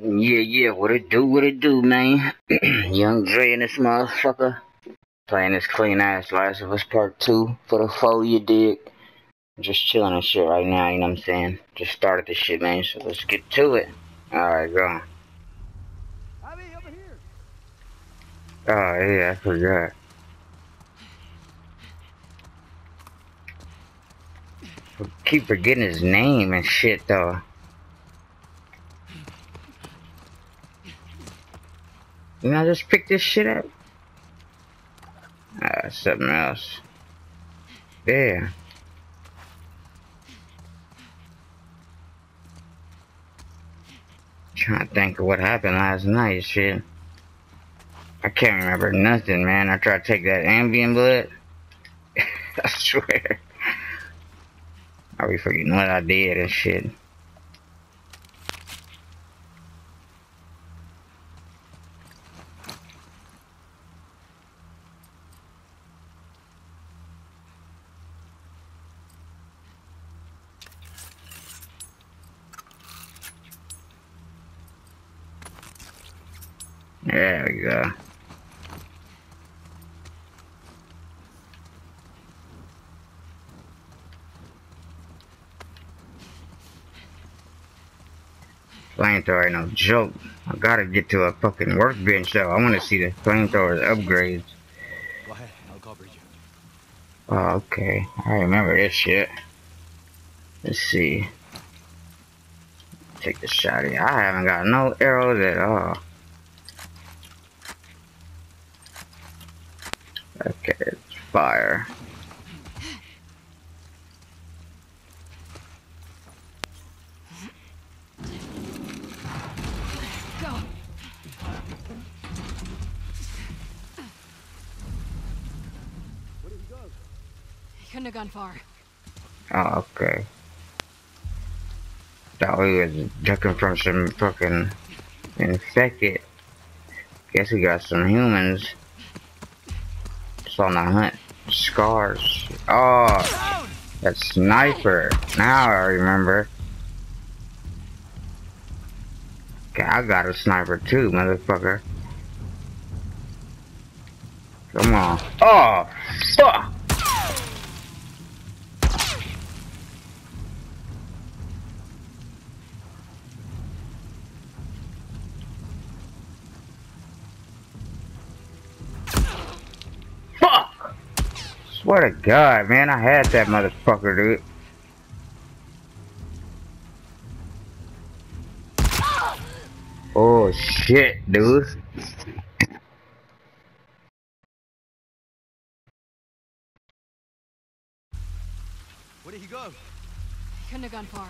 Yeah, yeah, what it do, what it do, man? Young Dre and this motherfucker. Playing this clean ass Last of Us Part 2 for the foe, you dig? Just chilling and shit right now, you know what I'm saying? Just started this shit, man, so let's get to it. Alright, go. Abby, over here. Oh, yeah, I forgot. I keep forgetting his name and shit, though. You I just pick this shit up. Ah, something else. Yeah. Trying to think of what happened last night, shit. I can't remember nothing, man. I tried to take that Ambien blood. I swear. I'll be forgetting what I did and shit. There we go. Flamethrower ain't no joke. I gotta get to a fucking workbench though. I wanna see the flamethrowers upgrades. Go ahead, I'll cover you. Oh, okay. I remember this shit. Let's see. Take the shot here. I haven't got no arrows at all. Okay, it's fire. Go. He? Couldn't have gone far. Oh, okay. Thought we was ducking from some fucking infected. Guess we got some humans. On the hunt. Scars. Oh, that sniper. Now I remember. Okay, I got a sniper too, motherfucker. Come on. Oh! Fuck! Swear to God, man, I had that motherfucker, dude. Oh shit, dude. Where did he go? He couldn't have gone far.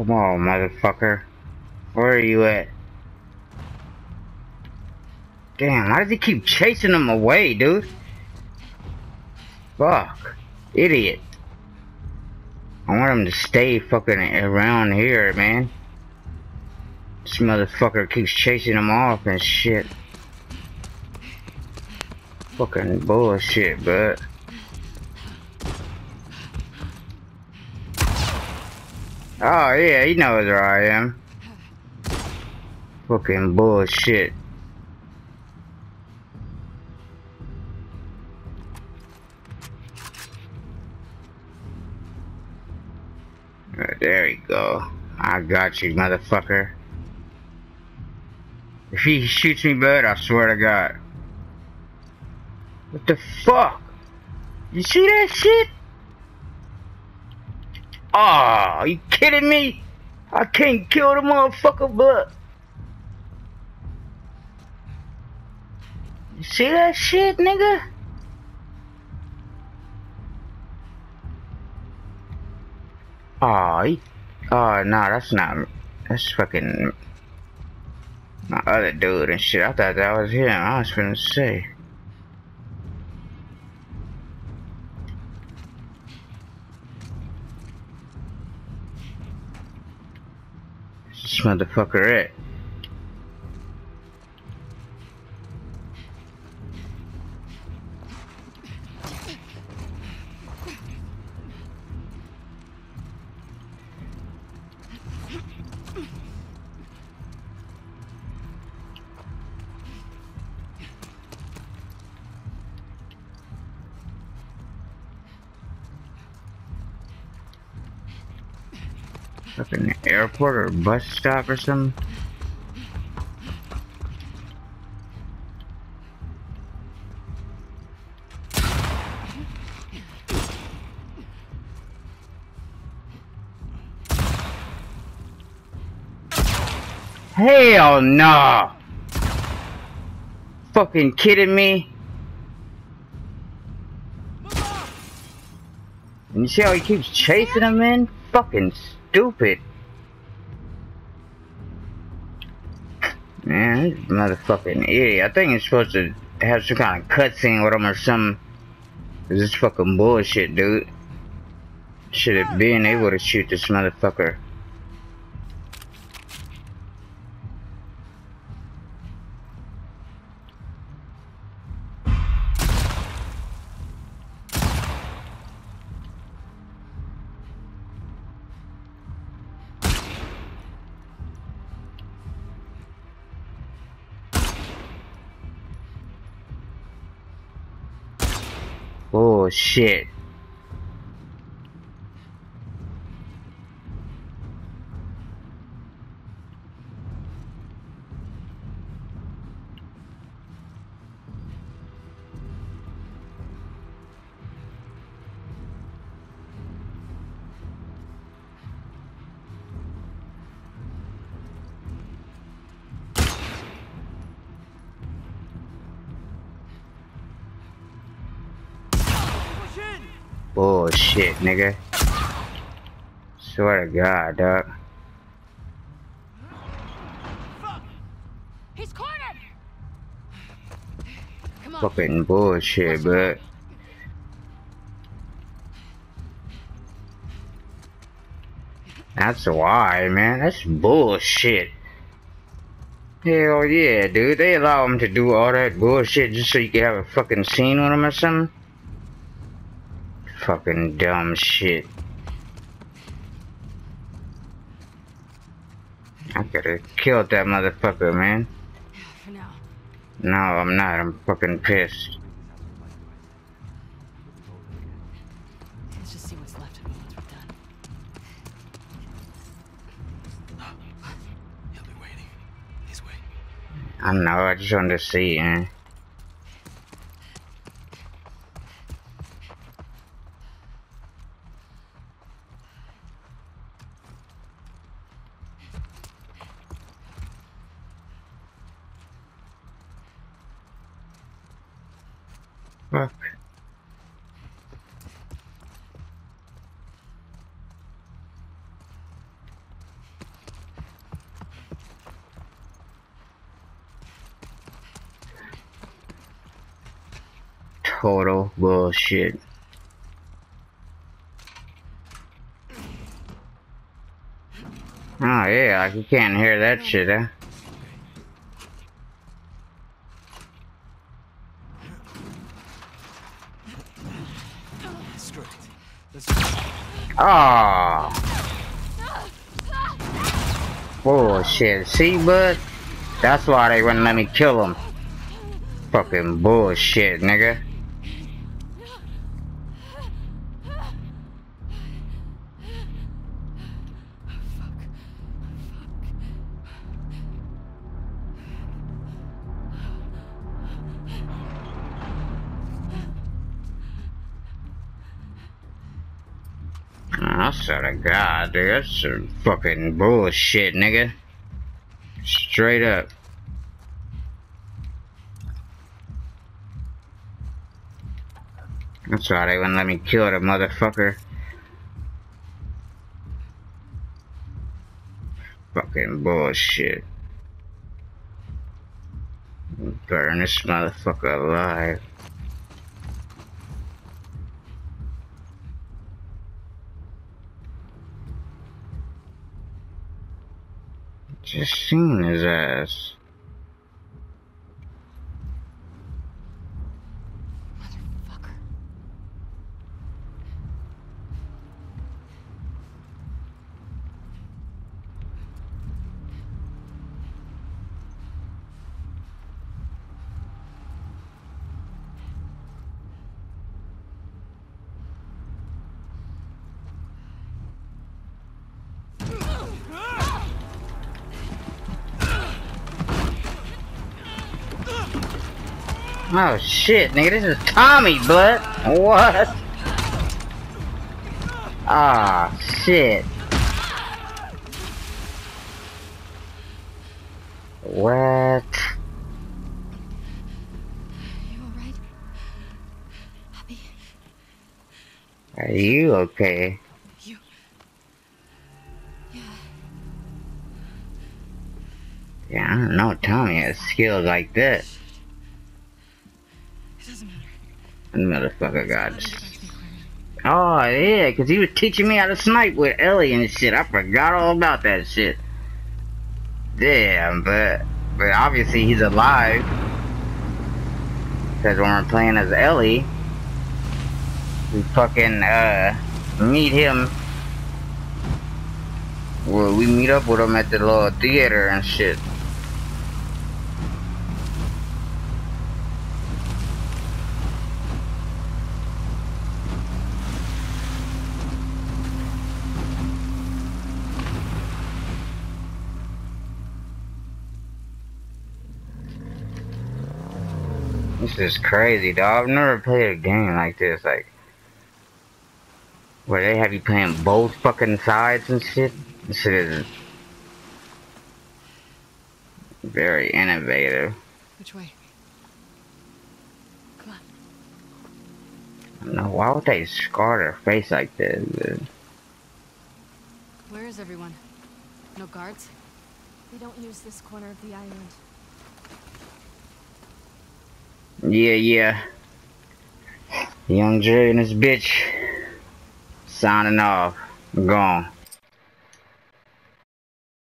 Come on, motherfucker. Where are you at? Damn, why does he keep chasing him away, dude? Fuck. Idiot. I want him to stay fucking around here, man. This motherfucker keeps chasing him off and shit. Fucking bullshit, but. Oh yeah, he knows where I am. Fucking bullshit. There you go. I got you, motherfucker. If he shoots me, bud, I swear to God. What the fuck? You see that shit? Oh, you kidding me? I can't kill the motherfucker, but you see that shit, nigga? Oh, he, oh, nah, that's not, that's fucking my other dude and shit. I thought that was him. I was finna say. Motherfucker it. Fucking airport or bus stop or something. Hell no! Fucking kidding me? And you see how he keeps chasing him in? Fucking stupid. Man, this motherfucking idiot. I think he's supposed to have some kind of cutscene with him or something. This is fucking bullshit, dude. Should have been able to shoot this motherfucker. Shit. Oh, bullshit, nigga. Swear to God, dog. Fuck! He's cornered! Come on. Fucking bullshit, but That's why, man. That's bullshit. Hell yeah, dude. They allow him to do all that bullshit just so you can have a fucking scene with him or something? Fucking dumb shit. I could have killed that motherfucker, man. For. No, I'm not. I'm fucking pissed. Let's just see what's left of him once we're done. He'll be waiting. This way. I know, I just wanted to see, man. Fuck. Total bullshit. Oh yeah, you can't hear that shit, huh? Oh. Bullshit. See, bud? That's why they wouldn't let me kill him. Fucking bullshit, nigga. I swear to God, dude, that's some fucking bullshit, nigga. Straight up. That's why they wouldn't let me kill the motherfucker. Fucking bullshit. Burn this motherfucker alive. Just seen his ass. Oh shit, nigga, this is Tommy, blood. What? Ah, shit. What? You alright? Happy? Are you okay? You. Yeah. Yeah, I don't know Tommy has skills like that. Motherfucker aquarium. Oh yeah, cause he was teaching me how to snipe with Ellie and shit. I forgot all about that shit. Damn, but but obviously he's alive. Cause when we're playing as Ellie, we fucking uh meet him. Well, we meet up with him at the little theater and shit. This is crazy, dog. I've never played a game like this, like where they have you playing both fucking sides and shit. This shit is very innovative. Which way? Come on. I don't know why would they scar their face like this? dude? Where is everyone? No guards? They don't use this corner of the island. Yeah, yeah. Young Dre and his bitch signing off. Gone.